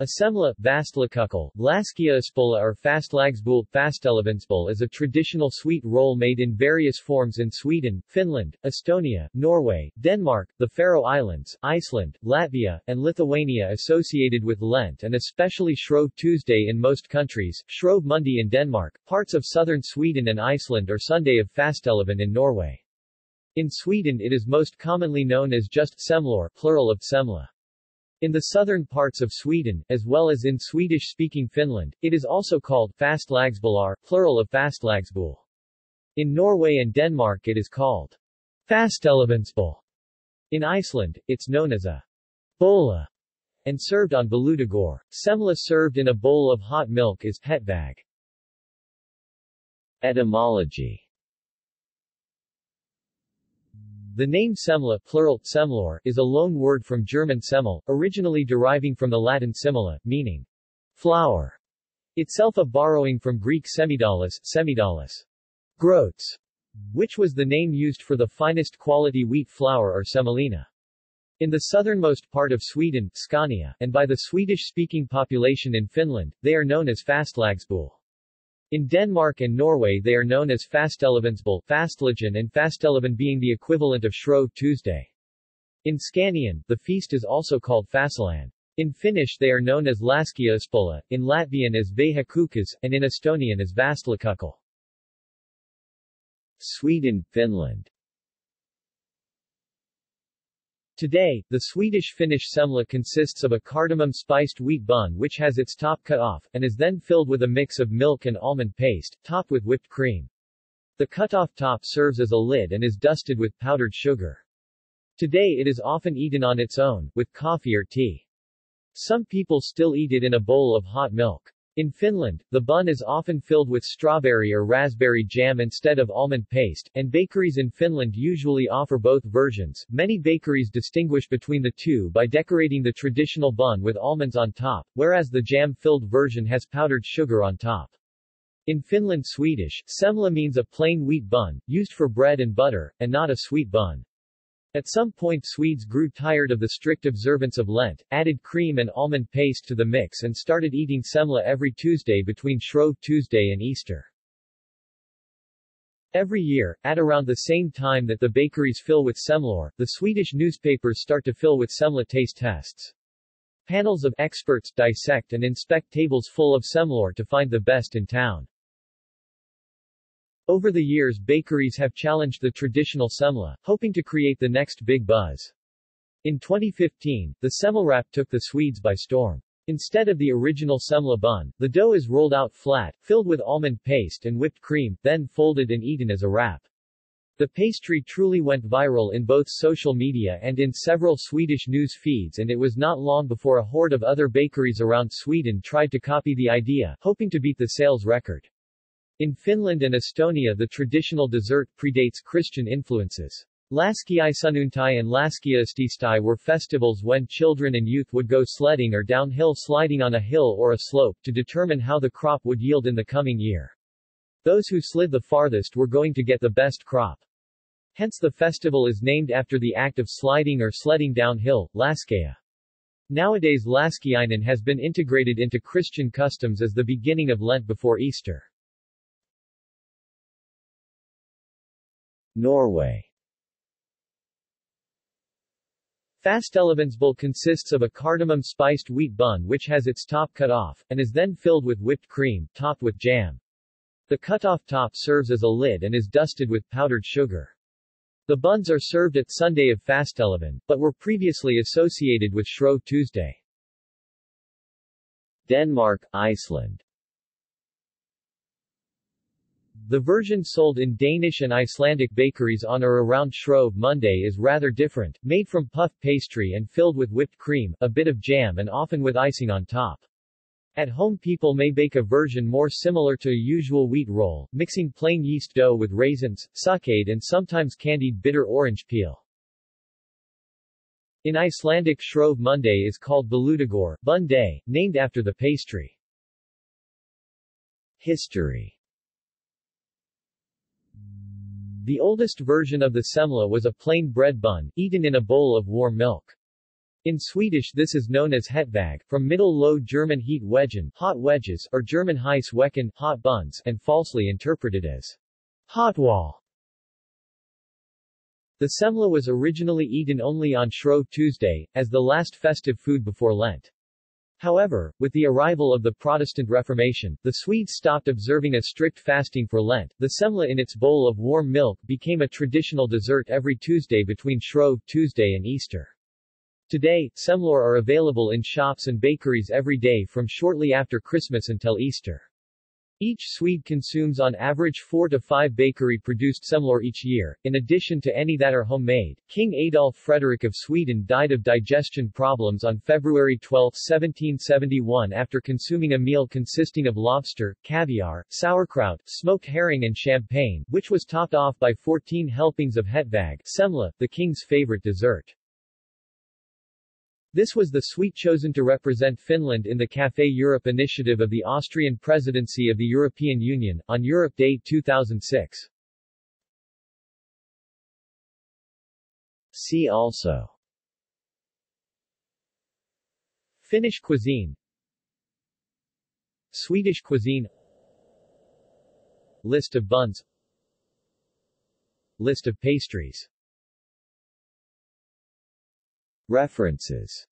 A semla, vastlakukkel, laskiaispulla or fastlagsbulle, fastelavnsbolle is a traditional sweet roll made in various forms in Sweden, Finland, Estonia, Norway, Denmark, the Faroe Islands, Iceland, Latvia, and Lithuania associated with Lent and especially Shrove Tuesday in most countries, Shrove Monday in Denmark, parts of southern Sweden and Iceland or Sunday of Fastelavn in Norway. In Sweden it is most commonly known as just semlor plural of semla. In the southern parts of Sweden, as well as in Swedish-speaking Finland, it is also called fastlagsbullar, plural of fastlagsbulle. In Norway and Denmark it is called fastelavnsbolle. In Iceland, it's known as a bolla and served on bolludagur. Semla served in a bowl of hot milk is petbag. Etymology The name semla plural, semlor, is a loan word from German semmel, originally deriving from the Latin simila, meaning flour, itself a borrowing from Greek semidalis, semidalis, groats, which was the name used for the finest quality wheat flour or semolina. In the southernmost part of Sweden, Scania, and by the Swedish-speaking population in Finland, they are known as fastlagsbulle. In Denmark and Norway they are known as Fastelavnsbolle, Fastlagen and Fastelavn being the equivalent of Shrove Tuesday. In Scanian, the feast is also called Fasilan. In Finnish they are known as Laskiaispulla, in Latvian as Vähäkukas, and in Estonian as Vastlakukkel. Sweden, Finland Today, the Swedish-Finnish semla consists of a cardamom-spiced wheat bun which has its top cut off, and is then filled with a mix of milk and almond paste, topped with whipped cream. The cut-off top serves as a lid and is dusted with powdered sugar. Today it is often eaten on its own, with coffee or tea. Some people still eat it in a bowl of hot milk. In Finland, the bun is often filled with strawberry or raspberry jam instead of almond paste, and bakeries in Finland usually offer both versions. Many bakeries distinguish between the two by decorating the traditional bun with almonds on top, whereas the jam-filled version has powdered sugar on top. In Finland Swedish, semla means a plain wheat bun, used for bread and butter, and not a sweet bun. At some point Swedes grew tired of the strict observance of Lent, added cream and almond paste to the mix and started eating semla every Tuesday between Shrove Tuesday and Easter. Every year, at around the same time that the bakeries fill with semlor, the Swedish newspapers start to fill with semla taste tests. Panels of experts dissect and inspect tables full of semlor to find the best in town. Over the years bakeries have challenged the traditional semla, hoping to create the next big buzz. In 2015, the semmelwrap took the Swedes by storm. Instead of the original semla bun, the dough is rolled out flat, filled with almond paste and whipped cream, then folded and eaten as a wrap. The pastry truly went viral in both social media and in several Swedish news feeds and it was not long before a horde of other bakeries around Sweden tried to copy the idea, hoping to beat the sales record. In Finland and Estonia the traditional dessert predates Christian influences. Laskiaissunnuntai and Laskiaistiistai were festivals when children and youth would go sledding or downhill sliding on a hill or a slope to determine how the crop would yield in the coming year. Those who slid the farthest were going to get the best crop. Hence the festival is named after the act of sliding or sledding downhill, laskea. Nowadays Laskiainen has been integrated into Christian customs as the beginning of Lent before Easter. Norway Fastelavnsbolle consists of a cardamom-spiced wheat bun which has its top cut off, and is then filled with whipped cream, topped with jam. The cut-off top serves as a lid and is dusted with powdered sugar. The buns are served at Sunday of Fastelavn, but were previously associated with Shrove Tuesday. Denmark, Iceland the version sold in Danish and Icelandic bakeries on or around Shrove Monday is rather different, made from puff pastry and filled with whipped cream, a bit of jam and often with icing on top. At home people may bake a version more similar to a usual wheat roll, mixing plain yeast dough with raisins, sucade and sometimes candied bitter orange peel. In Icelandic Shrove Monday is called Bolludagur, bun day, named after the pastry. History the oldest version of the semla was a plain bread bun, eaten in a bowl of warm milk. In Swedish this is known as hetvägg, from Middle Low German het wedgen hot wedges, or German heiss wecken hot buns, and falsely interpreted as hotwall. The semla was originally eaten only on Shrove Tuesday, as the last festive food before Lent. However, with the arrival of the Protestant Reformation, the Swedes stopped observing a strict fasting for Lent. The semla in its bowl of warm milk became a traditional dessert every Tuesday between Shrove Tuesday and Easter. Today, semlor are available in shops and bakeries every day from shortly after Christmas until Easter. Each Swede consumes on average 4 to 5 bakery-produced semlor each year, in addition to any that are homemade. King Adolf Frederick of Sweden died of digestion problems on February 12, 1771 after consuming a meal consisting of lobster, caviar, sauerkraut, smoked herring and champagne, which was topped off by 14 helpings of hetvägg semla, the king's favorite dessert. This was the suite chosen to represent Finland in the Café Europe initiative of the Austrian presidency of the European Union, on Europe Day 2006. See also. Finnish cuisine. Swedish cuisine. List of buns. List of pastries References